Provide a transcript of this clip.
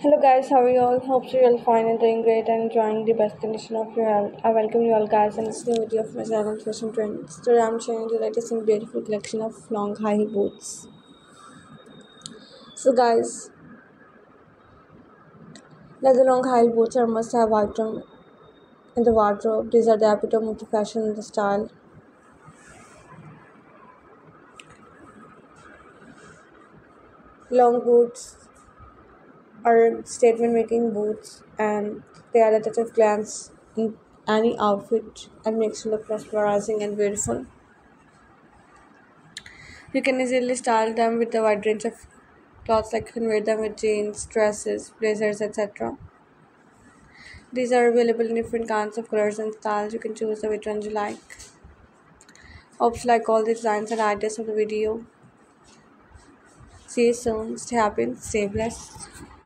Hello guys, how are you all? Hope you all fine and doing great and enjoying the best condition of your health. I welcome you all guys in this new video of my channel Fashion Trends. Today I'm showing you the latest and beautiful collection of long high boots. So guys, leather long high boots are must have item in the wardrobe. These are the epitome of the fashion and the style. Long boots are statement making boots and they are a touch of glance in any outfit and makes you look mesmerizing and beautiful. You can easily style them with a wide range of clothes like you can wear them with jeans, dresses, blazers, etc. These are available in different kinds of colors and styles. You can choose the which one you like. Hope you like all the designs and ideas of the video. See you soon. Stay happy stay blessed.